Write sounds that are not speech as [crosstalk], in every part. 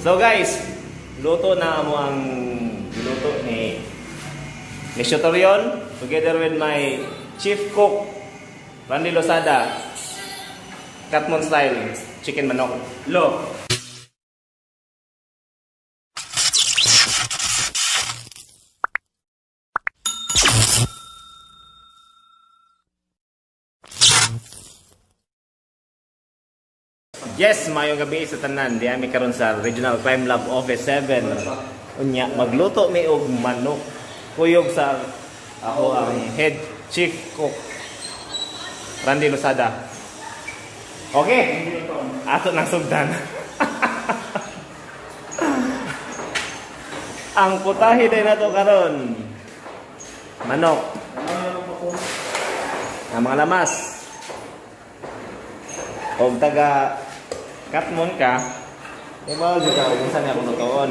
So guys, luto na mo ang luto ni ni Shotorion together with my chief cook Randy Losada Katmon style chicken manok. Lo. Yes, mayong gabi sa tanan. Di ami karon sa Regional Crime Lab Office 7. Unya, magluto mi og manok. Kuyog sa ako ang head chief cook Randy Losada. Okay. Ato nang sugdan. [laughs] ang putahe din nato karon. Manok. Ang mga lamas. O taga Katmon ka, eh ba juga kung saan ako notoon.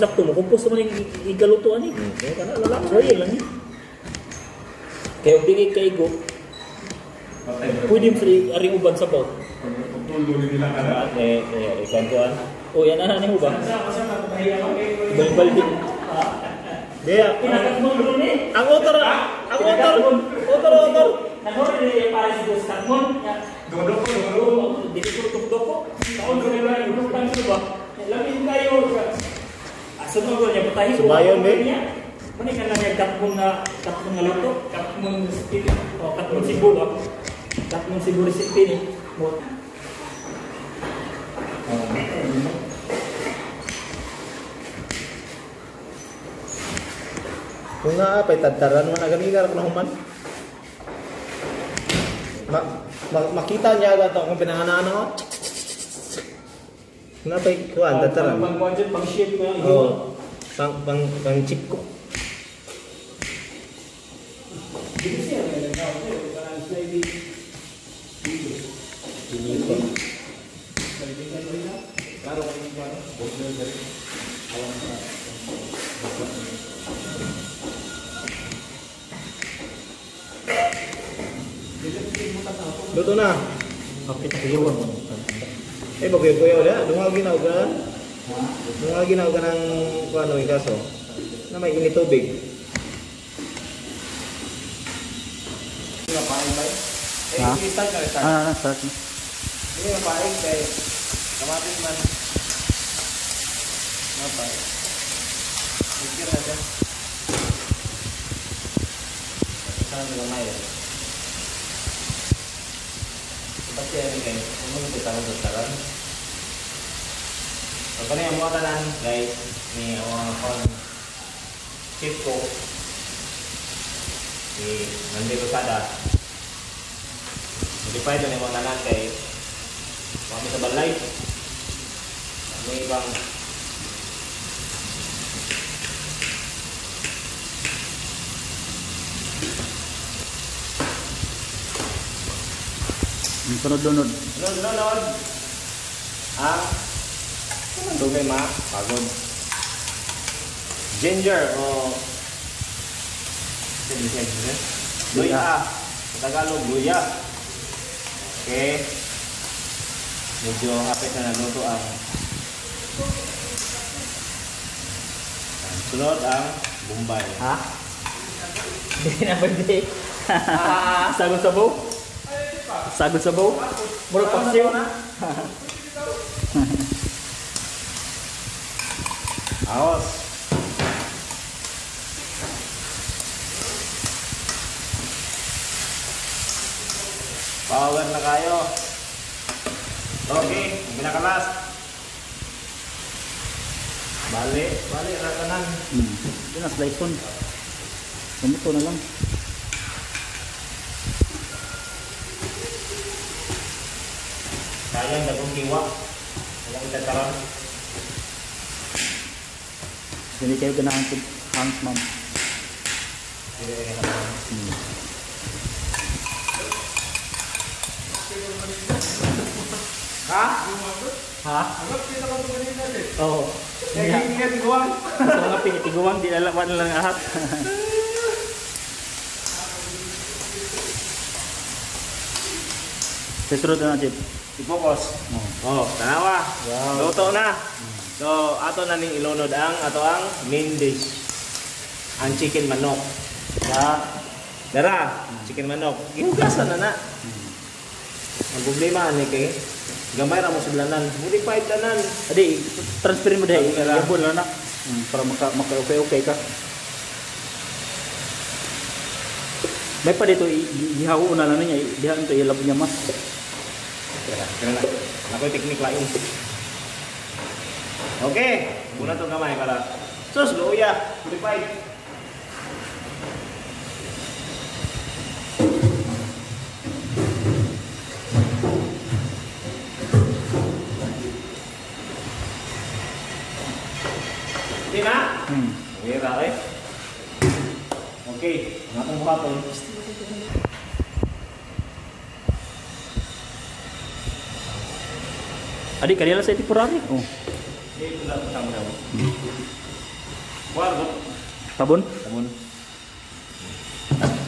Tanaw Ano na eksakto mo? Kumpos naman yung igalutuan eh. Eh, kana lalaki. Royal lang eh. Kaya kung di kay go, pwede mo sa aring uban sa bawt. Eh, eh, ikan ko an. Oh, yan na ni uban. Ibang baldi. Dia. Ang motor, ang motor, motor, motor. Nagor ni para si Dos Carmon, ya. Dodo dodo, di ko tuk doko. Taon ko na yung utang ko ba. Labi kayo. Asa mo niya patahi Sumayon, be. Mani kan lang katmon na katmon na luto, katmon sipi, o katmon sibo ba. Katmon sibo recipe ni. Mo. Kung nga pay tadtaran mo na ganigar ko na human. Ma, ma, makita niya agad ako kung pinanganan ako. Nga pay kuan tadtaran. Pang budget pang shape ko yung Oh. Pang pang pang chip ko. Ko. Luto na. Okay, takiyawan mo. eh bagaimana ya, ya udah. Dungo lagi nauga dungo lagi ka ng kuano yung kaso na may initubig. tubig nga paing bay? Eh start na ah, ah start. Hindi nga paing man. Paing pikir aja. Juga main Ini guys, umum kita tahu sekarang. Pokoknya yang mau tanan guys, ni awang kon Cisco di nanti Rosada. Jadi pa ito ni mga tanan kay kami sa balay. May ibang Sunod-lunod. Ano, ano, ano? Ha? Ano dumi ma? Pagod. Ginger o... Luya. Sa Tagalog, luya. Okay. Medyo hapit na naluto ang... Sunod ang Bombay. Ha? Hindi na pwede. Sagod sa bow? sagod sa baw. Murag paksiw. [laughs] Aos. Power na kayo. Okay, pinakalas. Bali, bali, ratanan. Hmm. Ito na slice on. Kamuto na lang. Sayang, dagong kiwa. Walang itataran. Hindi kayo ganahan to hands, ma'am. Hmm. Ha? Ha? Oo. Kaya hindi ka tiguan. Sa mga pinitiguang, di lalawan na lang ahat. Sa sunod na I-focus. Oh, tanawa. Wow. Luto na. So, ato na ning ilunod ang ato ang main dish. Ang chicken manok. Ya. Dara, chicken manok. Ginugasan na na. Ang problema ani kay gamay ra mo sudlanan. Modified tanan. Adi, transferin mo kailangan. Yabon lang na. Hmm, para maka, maka okay, okay ka. May pa dito, i- i- ihawo na lang niya. Dihan ito, ilab niya mas. Kaya, kaya na. Ako teknik lain. Okay, muna to gamay para sus luya, modified. Di na? Hmm. Mira eh. Okay, ang atong buhaton. Adi, kanila sa temporary. Oh. Ito lang ang tama mo. Wargo. Tabon? Tabon.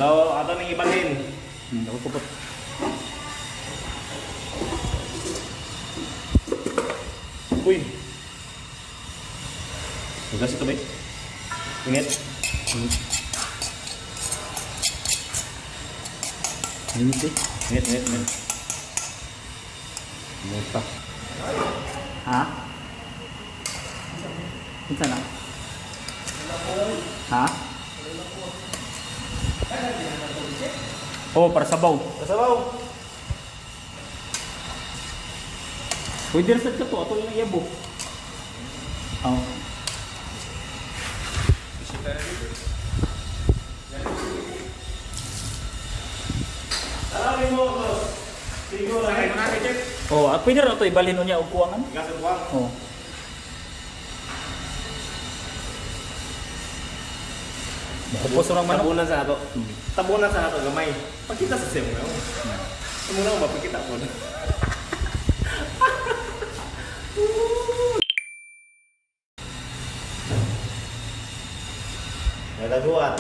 So, ato nang ibalhin. Hmm, ako kupot. Uy. Tugas ito ba? Ingat. Init eh. Ingat, ingat, ingat. Muta. Ha? Kinsa na? Ha? Oh, para sabaw. Kasabaw. Pwede rin sa to, ato yung iyabo. Oh. Sabi mo, boss. Siguro na kayo na check. Oh, ah, pwede rin ito ibalhin mo niya og kuwangan. Gas at buwang. Oh. Lang manok. Tabunan sa ato. Tabunan sa ato gamay. Pagkita sa semo mo. Muna ko mapakita ko. Nalaguan.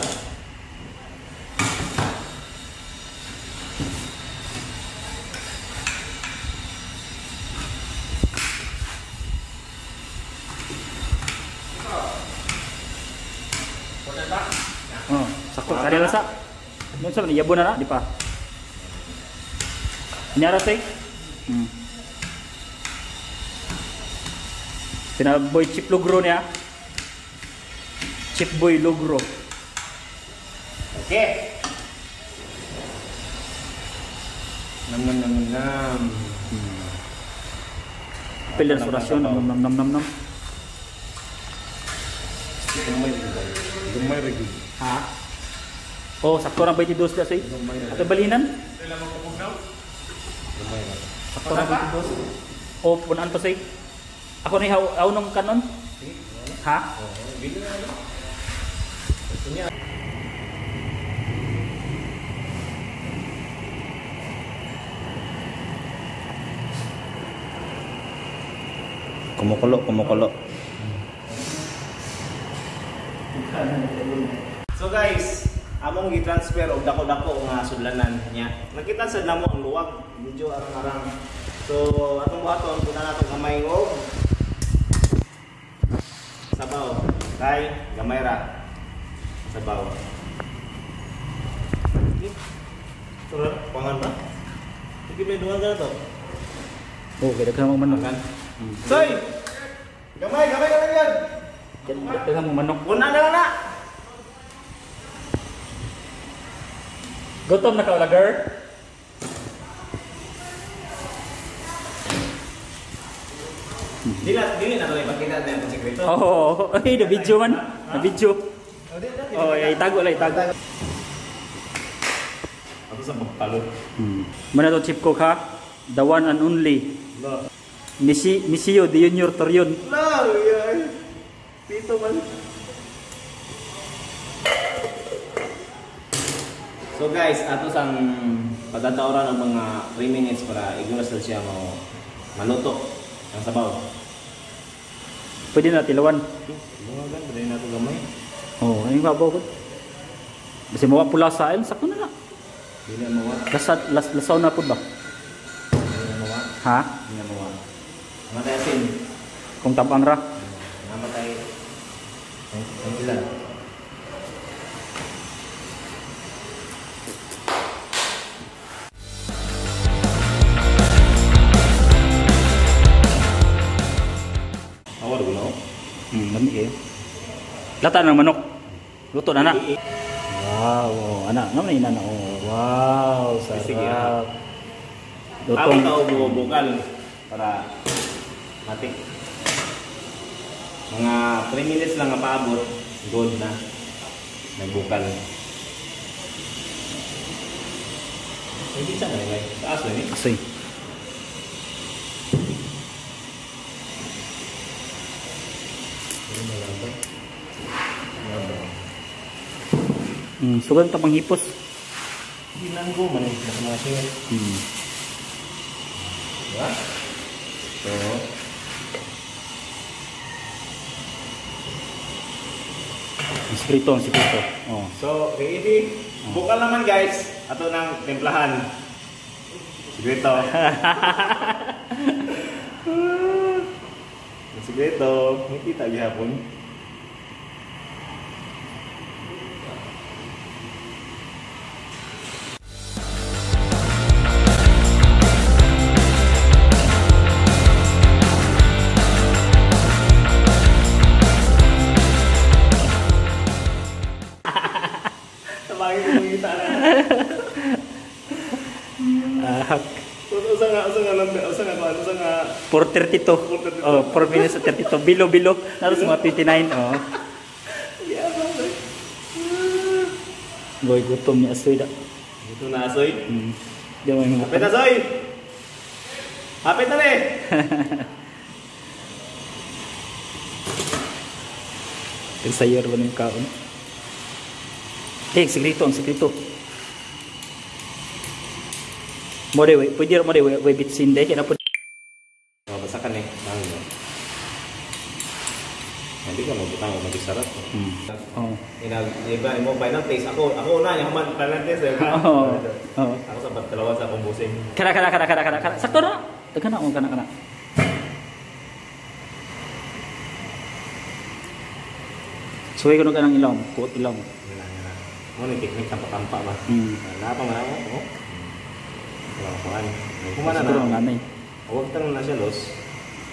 Oh, sakto kanila sa. Nun sa iyabo na na, di pa. Nyara say. Hmm. Sinaboy chip logro niya. Chip boy logro. Okay. Nam nam nam nam nam. Pilan sa rasyon nam nam nam nam nam. Gamay rin. Gamay rin. Ha? Oh, sakto ra 22 da say. Ato balinan? Gamay rin. Sakto ra 22. Oh, punan pa say. Ako ni haw aw nung kanon. Ha? Na? Kumukulo, kumukulo. So guys, among gi-transfer og dako-dako nga sudlanan niya. Nakita sa namo ang luwag, medyo arang-arang. So atong buhaton kuna nato gamay og sabaw. Kay gamay ra. Sabaw. Tura, pangan ba? Sige, may duwan ka na to. Oh, kaya ka manok. Pangan. Soy! Gamay, gamay ka lang yan! Kaya mo manok. Una na na! Gutom na ka, Olagar? Dila, dili na tuloy pagkita na yung sekreto. Oo, oh, oh, oh. ay, nabidyo man. Nabidyo. Oo, oh, itago lang, itago. Ako sa magpalo. Hmm. Muna to, Chip Cook ha? The one and only. Misi, Misio, the junior Torion. Wow, yeah. Tito man. So guys, ato sang pagkatauran ng mga 3 minutes para igulas na siya mo maluto ang sabaw. Pwede na tilawan. Mga gan, pwede na ito gamay. Oh, ay nga ba ko? Kasi mawa pula sa ayun, sakto na lang. Hindi na mawa. Lasad, las, lasaw na po ba? Hindi na mawa. Ha? Hindi na mawa. Namatay asin. Kung tabang ra. Namatay. Ang ilan. Lata ng manok. Luto na na. Wow, oh, ana, naman na ina na. Oh, wow, Sige, ah. sarap. Lutong. Ako tao bukal para matik. Mga 3 minutes lang ang paabot. Good na. Nagbukal. Hindi siya man eh. Taas na ni. Asoy. Hmm, sugan ta pang hipos. Ginanggo man. Baka mga siya. Hmm. Diba? So, ang sikreto. Oh. so ready. Bukal naman guys. Ato ng templahan. Sigreto. [laughs] Sigreto. May kita gihapon. 432. Oh, 4 minutes at 32. Bilo, bilo. Tapos mga 29. Oh. Boy, gutom ni Asoy da. Ito na, Soy. Hmm. Di mo yung Hapit na, Soy! Hapit na [laughs] rin! Nagsayor ba ng kaon? Eh, sigrito, ang sigrito. Mo de, we- pwede mo de, we- we bitsin de, kaya na po. Oh, basta ka ni. Dami mo. Hindi ka magisarap. Hmm. Oh. Inag, iba, mo final taste. Ako, ako na, yung man, final taste. Eh, [laughs] Oo. Oo. Ako sa dalawa sa akong busing. Kana, kana, kana, kana, kana, kana. Sakto na. Kana, oh, kana, kana. Suway ko na ka ng ilaw, kuot ilaw. Na, na. Mo ni teknik tampa-tampa ba? Hmm. Napa man ako, oh. Wala ko kan. Kumana Siguro na. nanay. Huwag tang na siya, los.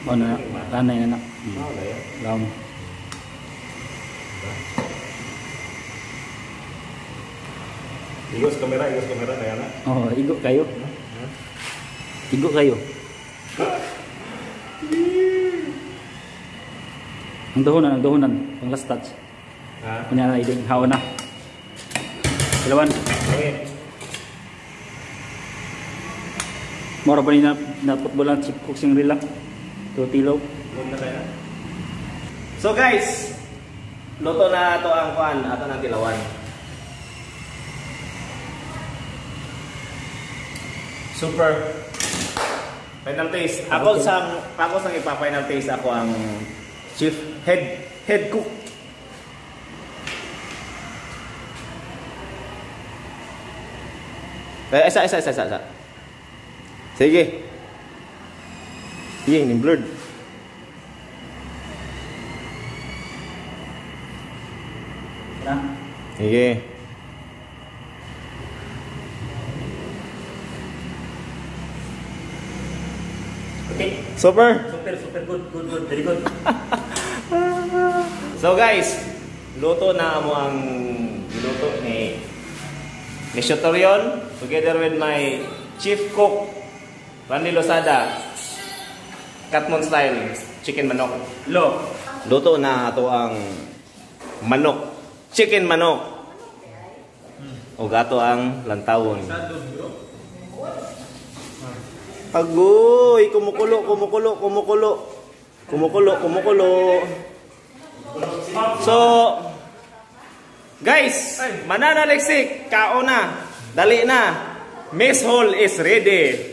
O na, nanay na na. Ah, wala yan. Ilaw mo. Igos kamera, igos kamera na yan na. Oh, igo kayo. Igo kayo. Ang dahonan, ang dahonan. Ang last touch. Ha? Kunya na iding hawa na. Ilawan. Okay. Mora ba na naputbolan chip cook sing rila. Na. So guys, luto na ito ang kuan, ato ng tilawan. Super. Final taste. Ako sang ako sang ipa-final taste ako ang chief head head cook. Eh, isa, isa, isa, isa, isa. Sige. Sige, ini blurred. Na. Sige. Okay. Super. Super, super good, good, good. Very good. [laughs] So guys, luto na mo ang luto ni ni Shotorion together with my chief cook Randy Losada Katmon style chicken manok. Lo. Luto na ato ang manok. Chicken manok. O gato ang lantawon. Agoy, kumukulo, kumukulo, kumukulo. Kumukulo, kumukulo. So, guys, mananaliksik, kao na. Dali na. Mess hall is ready.